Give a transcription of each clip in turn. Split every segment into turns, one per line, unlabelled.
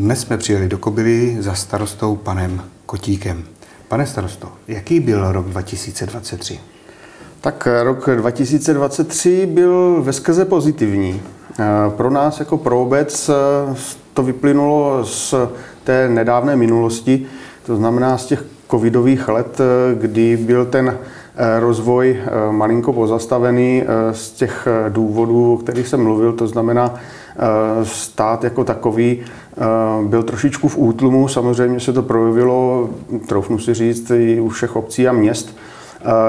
Dnes jsme přijeli do Kobily za starostou panem Kotíkem. Pane starosto, jaký byl rok 2023?
Tak rok 2023 byl ve skrze pozitivní. Pro nás jako pro obec to vyplynulo z té nedávné minulosti, to znamená z těch covidových let, kdy byl ten rozvoj malinko pozastavený z těch důvodů, o kterých jsem mluvil, to znamená stát jako takový byl trošičku v útlumu, samozřejmě se to projevilo, troufnu si říct, i u všech obcí a měst,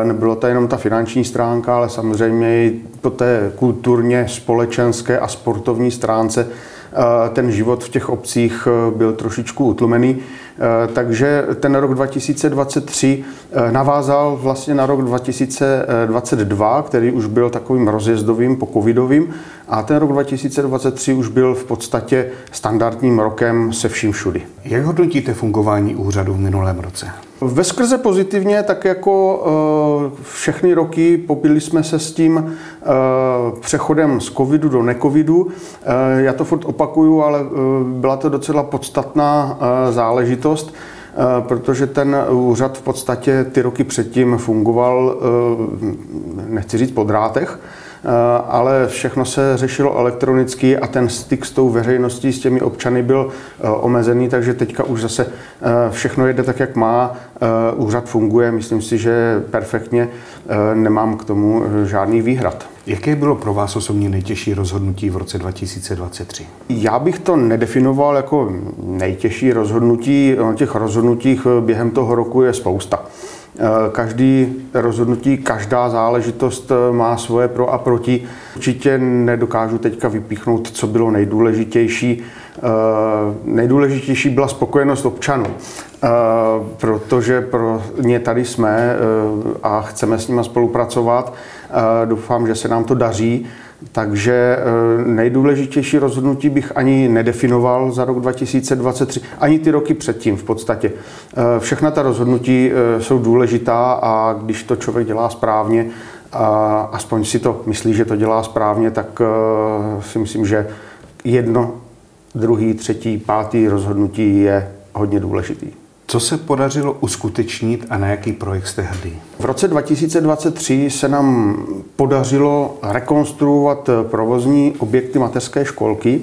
Nebylo to jenom ta finanční stránka, ale samozřejmě i po té kulturně, společenské a sportovní stránce ten život v těch obcích byl trošičku utlumený. Takže ten rok 2023 navázal vlastně na rok 2022, který už byl takovým rozjezdovým po covidovým a ten rok 2023 už byl v podstatě standardním rokem se vším všudy.
Jak hodnotíte fungování úřadu v minulém roce?
Ve skrze pozitivně, tak jako eh, všechny roky popili jsme se s tím eh, přechodem z covidu do necovidu. Eh, já to furt opakuju, ale byla to docela podstatná záležitost protože ten úřad v podstatě ty roky předtím fungoval, nechci říct po drátech, Eh, ale všechno se řešilo elektronicky a ten styk s tou veřejností, s těmi občany byl eh, omezený, takže teďka už zase eh, všechno jede tak, jak má. Úřad funguje, myslím si, že perfektně. Nemám k tomu žádný výhrad.
Jaké bylo pro vás osobně nejtěžší rozhodnutí v roce 2023?
Já bych to nedefinoval jako nejtěžší rozhodnutí. Těch rozhodnutích během toho roku je spousta. Eh, každý rozhodnutí, každá záležitost eh, má svoje pro a proti. Určitě nedokážu teďka vypíchnout, co bylo nejdůležitější. Eh, nejdůležitější byla spokojenost občanů, protože pro ně tady jsme a chceme s nimi spolupracovat. Doufám, že se nám to daří. Takže eh, nejdůležitější rozhodnutí bych ani nedefinoval za rok 2023, ani ty roky předtím v podstatě. Eh, všechna ta rozhodnutí eh, jsou důležitá a když to člověk dělá správně, a aspoň si to myslí, že to dělá správně, tak si myslím, že jedno, druhý, třetí, pátý rozhodnutí je hodně důležitý.
Co se podařilo uskutečnit a na jaký projekt jste hrdý?
V roce 2023 se nám podařilo rekonstruovat provozní objekty mateřské školky.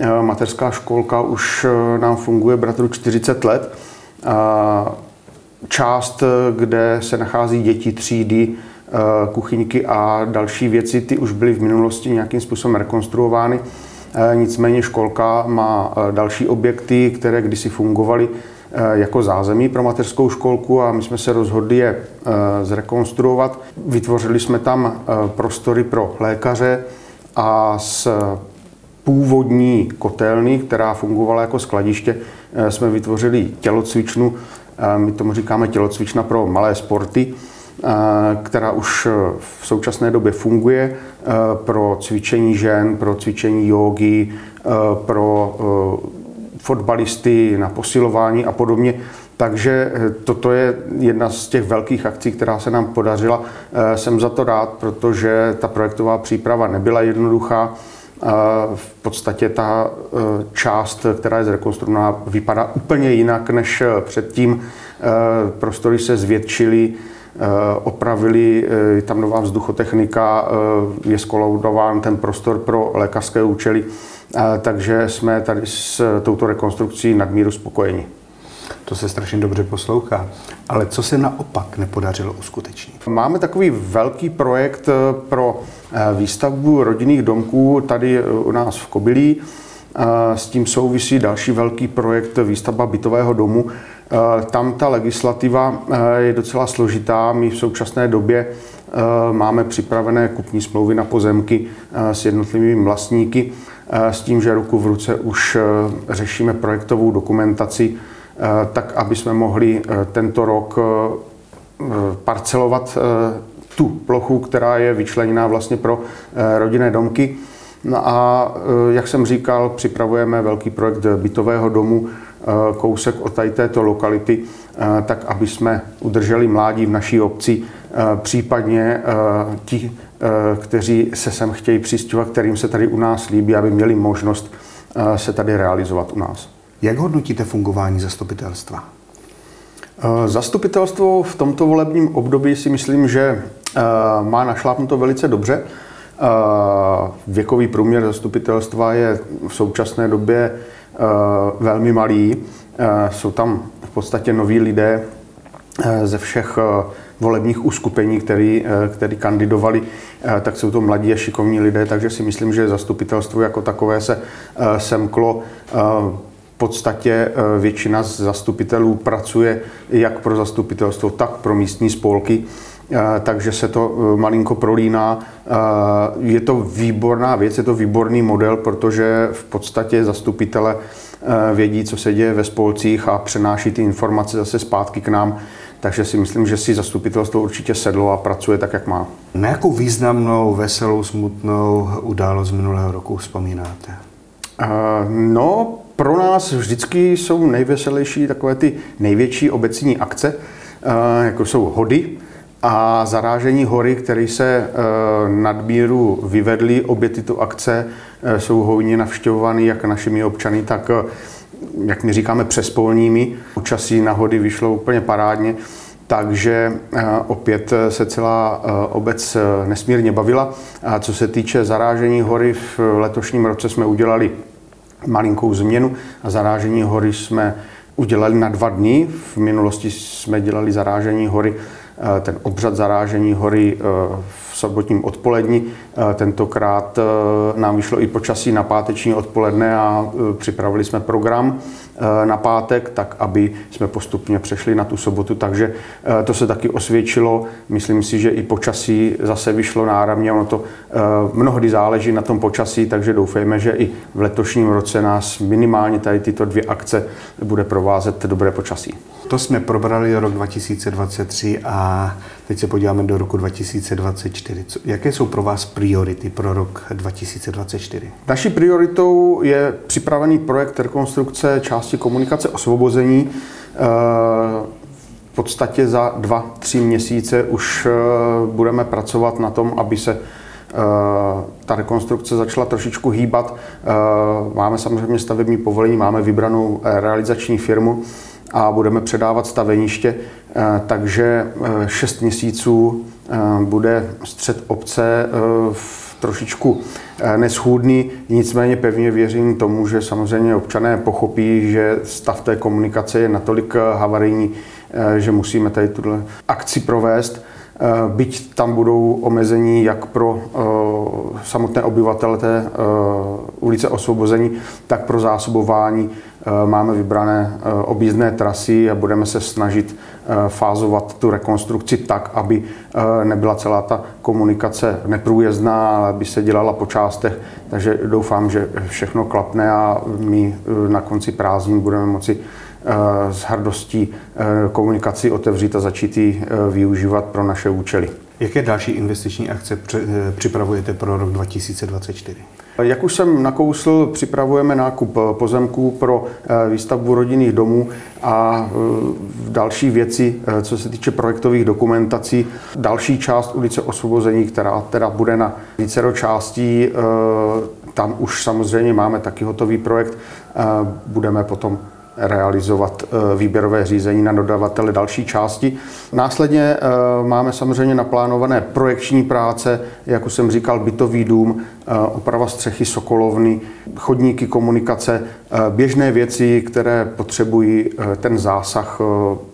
Eh, mateřská školka už eh, nám funguje bratru 40 let. Část, kde se nachází děti, třídy, eh, kuchyňky a další věci, ty už byly v minulosti nějakým způsobem rekonstruovány. Nicméně školka má další objekty, které kdysi fungovaly Eh, jako zázemí pro mateřskou školku a my jsme se rozhodli je eh, zrekonstruovat. Vytvořili jsme tam eh, prostory pro lékaře a s původní kotelny, která fungovala jako skladiště, jsme vytvořili tělocvičnu, my tomu říkáme tělocvična pro malé sporty, která už v současné době funguje pro cvičení žen, pro cvičení jogy, pro fotbalisty, na posilování a podobně. Takže eh, toto je jedna z těch velkých akcí, která se nám podařila. Eh, jsem za to rád, protože ta projektová příprava nebyla jednoduchá. Eh, v podstatě ta část, která je zrekonstruovaná, vypadá úplně jinak než předtím. Prostory se zvětšily, opravili, je tam nová vzduchotechnika, je skolaudován ten prostor pro lékařské účely takže jsme tady s touto rekonstrukcí nadmíru spokojeni.
To se strašně dobře poslouchá. Ale co se naopak nepodařilo uskutečnit?
Máme takový velký projekt eh, pro eh, výstavbu rodinných domků tady eh, u nás v Kobylí. S tím souvisí další velký projekt výstavba bytového domu. Tam ta legislativa je docela složitá. My v současné době máme připravené kupní smlouvy na pozemky s jednotlivými vlastníky s tím, že ruku v ruce už eh, řešíme projektovou dokumentaci, eh, tak aby jsme mohli eh, tento rok parcelovat tu plochu, která je vyčleněná vlastně pro rodinné domky. No a jak jsem říkal, připravujeme velký projekt bytového domu, kousek od tady této lokality, tak aby jsme udrželi mládí v naší obci, případně ti Eh, kteří se sem chtějí přistěhovat, kterým se tady u nás líbí, aby měli možnost eh, se tady realizovat u nás.
Jak hodnotíte fungování zastupitelstva?
Zastupitelstvo v tomto volebním období si myslím, že má našlápnuto velice dobře. Věkový průměr zastupitelstva je v současné době velmi malý. Jsou tam v podstatě noví lidé ze všech volebních uskupení, který, který kandidovali, tak jsou to mladí a šikovní lidé, takže si myslím, že zastupitelstvo jako takové se semklo v podstatě většina z zastupitelů pracuje jak pro zastupitelstvo, tak pro místní spolky. Eh, takže se to eh, malinko prolíná. Eh, je to výborná věc, je to výborný model, protože v podstatě zastupitele vědí, co se děje ve spolcích a přenáší ty informace zase zpátky k nám. Takže si myslím, že si zastupitelstvo určitě sedlo a pracuje tak, jak má.
Na jakou významnou, veselou, smutnou událost minulého roku vzpomínáte?
No, pro nás vždycky jsou nejveselější takové ty největší obecní akce, jako jsou hody, a zarážení hory, které se e, nadmíru vyvedly. Obě tyto akce e, jsou hojně navštěvovány jak našimi občany, tak e, jak my říkáme, přespolními. Počasí na hody vyšlo úplně parádně, takže opět se celá obec nesmírně bavila. A co se týče zarážení hory, v letošním roce jsme udělali malinkou změnu a zarážení hory jsme udělali na dva dny. V minulosti jsme dělali zarážení hory ten obřad zarážení hory eh, v sobotním odpolední. Eh, tentokrát nám vyšlo i počasí na páteční odpoledne a připravili jsme program na pátek, tak aby jsme postupně přešli na tu sobotu, takže to se taky osvědčilo. Myslím si, že i počasí zase vyšlo náramně, ono to mnohdy záleží na tom počasí, takže doufejme, že i v letošním roce nás minimálně tady tyto dvě akce bude provázet dobré počasí.
To jsme probrali rok 2023 a teď se podíváme do roku 2024. Jaké jsou pro vás priority pro rok 2024?
Naší prioritou je připravený projekt rekonstrukce části komunikace osvobození. Eh, v podstatě za dva, tři měsíce už eh, budeme pracovat na tom, aby se eh, ta rekonstrukce začala trošičku hýbat. Máme samozřejmě stavební povolení, máme vybranou realizační firmu a budeme předávat staveniště, eh, takže 6 eh, měsíců eh, bude střed obce trošičku neschůdný, nicméně pevně věřím tomu, že samozřejmě občané pochopí, že stav té komunikace je natolik havarijní, že musíme tady tuhle akci provést. Byť tam budou omezení jak pro samotné obyvatele té ulice Osvobození, tak pro zásobování Eh, máme vybrané eh, objízdné trasy a budeme se snažit eh, fázovat tu rekonstrukci tak, aby nebyla celá ta komunikace neprůjezdná, ale aby se dělala po částech. Takže doufám, že všechno klapne a my na konci prázdnin budeme moci s hrdostí komunikaci otevřít a začít ji využívat pro naše účely.
Jaké další investiční akce připravujete pro rok 2024?
Jak už jsem nakousl, připravujeme nákup pozemků pro eh, výstavbu rodinných domů a eh, další věci, eh, co se týče projektových dokumentací. Další část ulice Osvobození, která teda bude na vícero částí, tam už samozřejmě máme taky hotový projekt. Budeme potom realizovat eh, výběrové řízení na dodavatele další části. Následně eh, máme samozřejmě naplánované projekční práce, jak už jsem říkal, bytový dům, eh, oprava střechy Sokolovny, chodníky komunikace, běžné věci, které potřebují ten zásah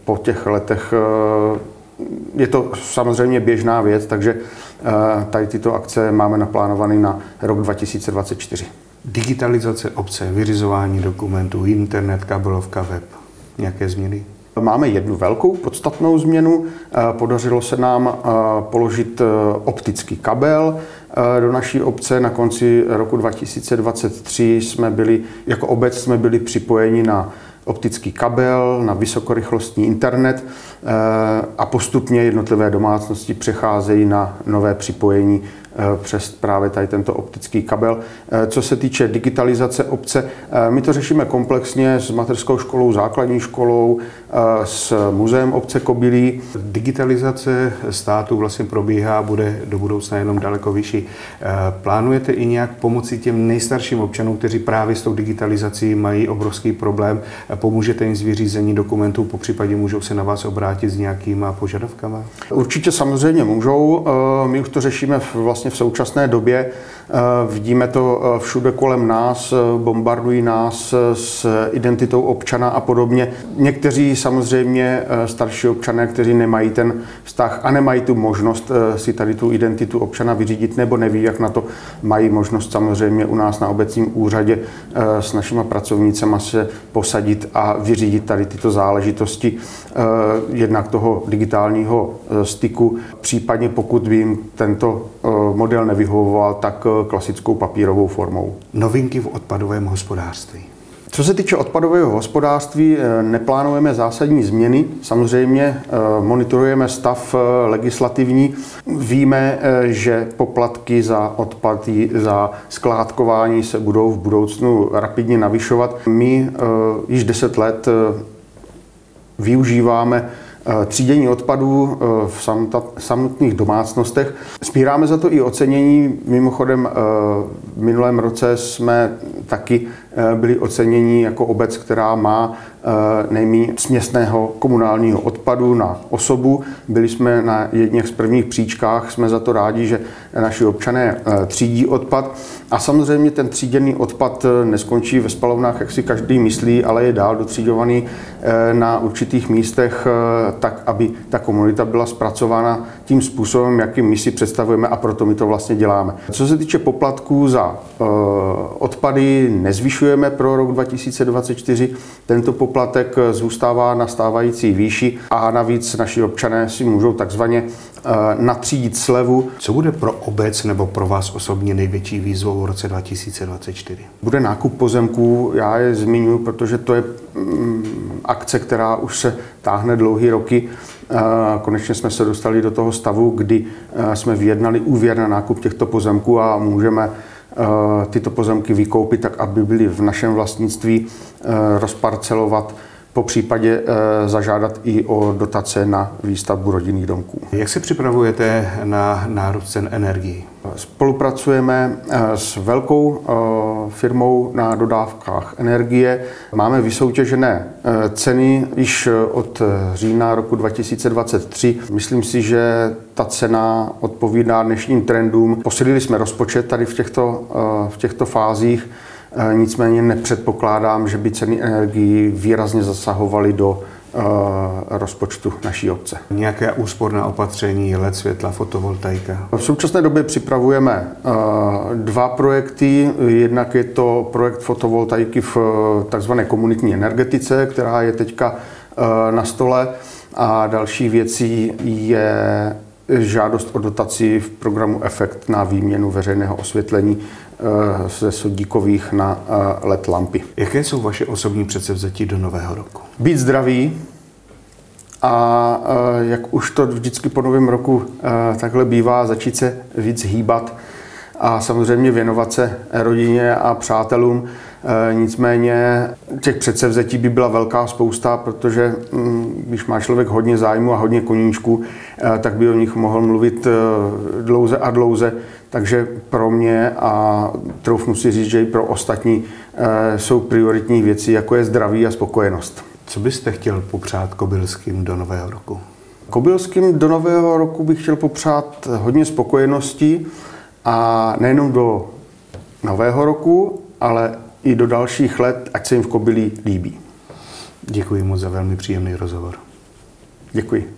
po těch letech. Je to samozřejmě běžná věc, takže tady tyto akce máme naplánované na rok 2024
digitalizace obce, vyřizování dokumentů, internet, kabelovka, web. Nějaké změny?
Máme jednu velkou podstatnou změnu. Eh, podařilo se nám eh, položit eh, optický kabel do naší obce. Na konci roku 2023 jsme byli, jako obec jsme byli připojeni na optický kabel, na vysokorychlostní internet a postupně jednotlivé domácnosti přecházejí na nové připojení přes právě tady tento optický kabel. Co se týče digitalizace obce, my to řešíme komplexně s mateřskou školou, základní školou, s muzeem obce Kobylí.
Digitalizace státu vlastně probíhá, bude do budoucna jenom daleko vyšší. Plánujete i nějak pomoci těm nejstarším občanům, kteří právě s tou digitalizací mají obrovský problém? Pomůžete jim s vyřízení dokumentů, po případě můžou se na vás obrátit s nějakýma požadavkama?
Určitě samozřejmě můžou. My už to řešíme vlastně v současné době. Vidíme to všude kolem nás, bombardují nás s identitou občana a podobně. Někteří samozřejmě starší občané, kteří nemají ten vztah a nemají tu možnost si tady tu identitu občana vyřídit nebo neví, jak na to mají možnost samozřejmě u nás na obecním úřadě s našimi pracovnícemi se posadit a vyřídit tady tyto záležitosti jednak toho digitálního styku. Případně pokud by jim tento model nevyhovoval, tak klasickou papírovou formou.
Novinky v odpadovém hospodářství.
Co se týče odpadového hospodářství, neplánujeme zásadní změny. Samozřejmě monitorujeme stav legislativní. Víme, že poplatky za odpady, za skládkování se budou v budoucnu rapidně navyšovat. My již 10 let využíváme třídění odpadů v samotných domácnostech. Spíráme za to i ocenění. Mimochodem v minulém roce jsme taky byli oceněni jako obec, která má nejméně směsného komunálního odpadu na osobu. Byli jsme na jedných z prvních příčkách, jsme za to rádi, že naši občané třídí odpad. A samozřejmě ten tříděný odpad neskončí ve spalovnách, jak si každý myslí, ale je dál dotřídovaný na určitých místech tak, aby ta komunita byla zpracována tím způsobem, jakým my si představujeme a proto my to vlastně děláme. Co se týče poplatků za odpady, nezvyšujeme pro rok 2024. Tento poplatek zůstává na stávající výši a navíc naši občané si můžou takzvaně natřídit slevu.
Co bude pro obec nebo pro vás osobně největší výzvou v roce 2024?
Bude nákup pozemků, já je zmiňuji, protože to je akce, která už se táhne dlouhý roky. Konečně jsme se dostali do toho stavu, kdy jsme vyjednali úvěr na nákup těchto pozemků a můžeme tyto pozemky vykoupit tak, aby byly v našem vlastnictví, rozparcelovat po případě zažádat i o dotace na výstavbu rodinných domků.
Jak se připravujete na nárůst cen energií?
Spolupracujeme s velkou firmou na dodávkách energie. Máme vysoutěžené ceny již od října roku 2023. Myslím si, že ta cena odpovídá dnešním trendům. Posilili jsme rozpočet tady v těchto, v těchto fázích. Nicméně nepředpokládám, že by ceny energií výrazně zasahovaly do rozpočtu naší obce.
Nějaké úsporné opatření, LED světla, fotovoltaika?
V současné době připravujeme dva projekty. Jednak je to projekt fotovoltaiky v takzvané komunitní energetice, která je teďka na stole. A další věcí je žádost o dotaci v programu Efekt na výměnu veřejného osvětlení ze sodíkových na LED lampy.
Jaké jsou vaše osobní předsevzetí do nového roku?
Být zdravý a jak už to vždycky po novém roku takhle bývá, začít se víc hýbat a samozřejmě věnovat se rodině a přátelům. Nicméně těch předsevzetí by byla velká spousta, protože mm, když má člověk hodně zájmu a hodně koníčků, tak by o nich mohl mluvit dlouze a dlouze. Takže pro mě a troufnu si říct, že i pro ostatní jsou prioritní věci, jako je zdraví a spokojenost.
Co byste chtěl popřát Kobylským do nového roku?
Kobylským do nového roku bych chtěl popřát hodně spokojenosti a nejenom do nového roku, ale i do dalších let, ať se jim v Kobylí líbí.
Děkuji moc za velmi příjemný rozhovor.
Děkuji.